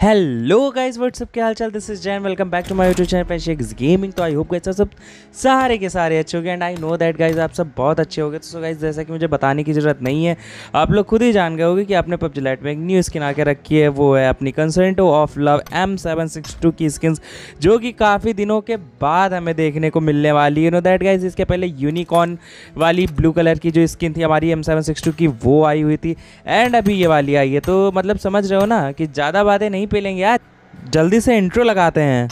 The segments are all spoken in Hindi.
हेलो गाइस व्हाट्सअप क्या हाल चाल this is Jain welcome back to my YouTube channel पेशिक्स gaming तो आई होप गाइस सब सारे के सारे अच्छे हो गए and I know that guys आप सब बहुत अच्छे हो गए तो सो गाइस जैसा कि मुझे बताने की ज़रूरत नहीं है, आप लोग खुद ही जान गए होगे कि आपने पबजी लाइट में एक न्यू स्किन आके रखी है। वो है अपनी concerto of love M seven six two की स्किन जो कि काफ़ी दिनों के बाद हमें देखने को मिलने वाली है। नो दैट गाइज़ इसके पहले यूनिकॉर्न वाली ब्लू कलर की जो स्किन थी हमारी एम सेवन सिक्स टू की, वो आई हुई थी। एंड अभी ये वाली आई है। तो मतलब समझ रहे हो ना कि ज़्यादा बातें नहीं पेलेंगे यार। जल्दी से इंट्रो लगाते हैं।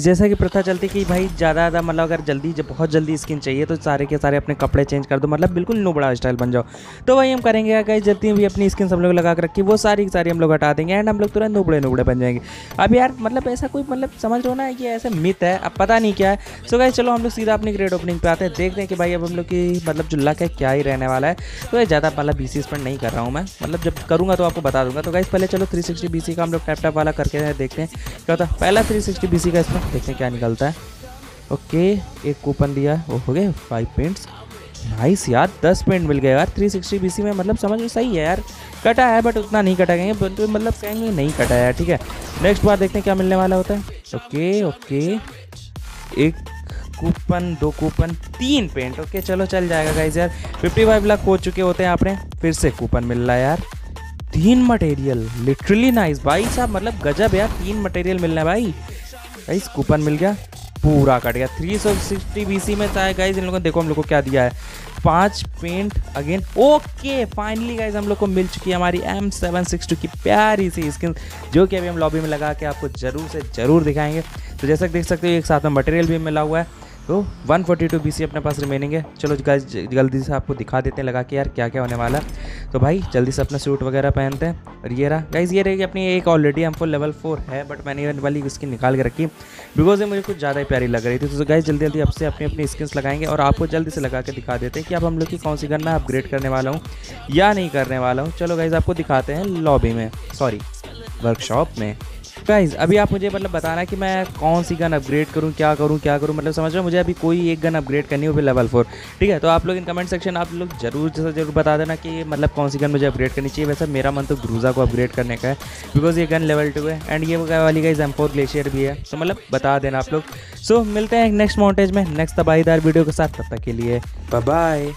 जैसा कि प्रथा चलती कि भाई ज़्यादा ज़्यादा मतलब अगर जल्दी, जब बहुत जल्दी स्किन चाहिए तो सारे के सारे अपने कपड़े चेंज कर दो मतलब बिल्कुल नो बड़ा स्टाइल बन जाओ। तो वही हम करेंगे अगर जितनी भी अपनी स्किन सब लोग लगा कर रखी वो सारी की सारी हम लोग हटा देंगे एंड हम लोग तुरंत नुबड़े नुबड़े बन जाएँगे। अब यार मतलब ऐसा कोई मतलब समझ हो ना ये ऐसा मिथ है, अब पता नहीं क्या है। सो गाइज़ चलो हम लोग सीधा अपनी ग्रेड ओपनिंग पे आते हैं, देखते हैं कि भाई अब हम लोग की मतलब जो लक है क्या ही रहने वाला है। तो ये ज़्यादा मतलब बी सी नहीं कर रहा हूँ मैं मतलब जब करूँगा तो आपको बता दूँगा। तो गाइज़ पहले चलो थ्री सिक्सटी बी सी का हम लोग टैप टैप वाला करके देखते हैं, क्या होता है? पहला थ्री सिक्सटी बी सी का इसमें देखते हैं क्या निकलता है। ओके, एक कूपन दिया वो हो गए फाइव पेंट्स नाइस यार, दस पेंट मिल गए यार। थ्री सिक्सटी बी में मतलब समझ में सही है यार। कटा है बट उतना नहीं कटा गए तो मतलब कहेंगे नहीं कटा है, ठीक है। नेक्स्ट बार देखते हैं क्या मिलने वाला होता है। Okay okay. एक कूपन दो कूपन तीन पेंट ओके, चलो, चल जाएगा गाइज़ यार। फिफ्टी फाइव लाख हो चुके होते हैं आपने। फिर से कूपन मिल रहा है यार। तीन मटेरियल लिटरली नाइस भाई साहब मतलब गजब यार। तीन मटेरियल मिलना है भाई। गाइस, कूपन मिल गया, पूरा कट गया। थ्री सौ सिक्सटी बी सी में चाहे गाइज़ इन लोगों ने देखो हम लोग को क्या दिया है। पाँच paint again okay finally guys हम लोग को मिल चुकी है हमारी एम सेवन सिक्स टू की प्यारी सी स्किन जो कि अभी हम लॉबी में लगा के आपको ज़रूर से ज़रूर दिखाएँगे। तो जैसा कि देख सकते हो, एक साथ में मटेरियल भी मिला हुआ है। तो 142 फोर्टी टू बी अपने पास रिमेनिंग है। चलो गाइज़ जल्दी से आपको दिखा देते हैं, लगा के यार क्या क्या होने वाला तो भाई, जल्दी से अपना सूट वगैरह पहनते हैं। और ये रहा गाइज़ ये रहेगी अपनी एक ऑलरेडी हमको लेवल फोर है बट मैंने वाली स्किन निकाल के रखी। बिकॉज़ ये मुझे कुछ ज़्यादा ही प्यारी लग रही थी। तो गाइज़ जल्दी जल्दी आपसे अपनी अपनी स्किन्स लगाएँगे और आपको जल्दी से लगा के दिखा देते हैं कि आप हम लोग की कौन सी गन में अपग्रेड करने वाला हूँ या नहीं करने वाला हूँ। चलो गाइज़ आपको दिखाते हैं लॉबी में सॉरी वर्कशॉप में। गाइज़ अभी आप मुझे मतलब बताना कि मैं कौन सी गन अपग्रेड करूँ, क्या करूँ क्या करूँ? मतलब समझ रहे मुझे अभी कोई एक गन अपग्रेड करनी हो फिर लेवल फोर ठीक है? तो आप लोग इन कमेंट सेक्शन आप लोग ज़रूर जैसा ज़रूर बता देना कि मतलब कौन सी गन मुझे अपग्रेड करनी चाहिए। वैसे मेरा मन तो ग्रूजा को अपग्रेड करने का है बिकॉज़ ये गन लेवल टू है एंड ये वाली गाइज़ एम ग्लेशियर भी है तो मतलब बता देना आप लोग। सो मिलते हैं नेक्स्ट माउंटेज में नेक्स्ट तबाहीदार वीडियो के साथ, तब तक के लिए बाय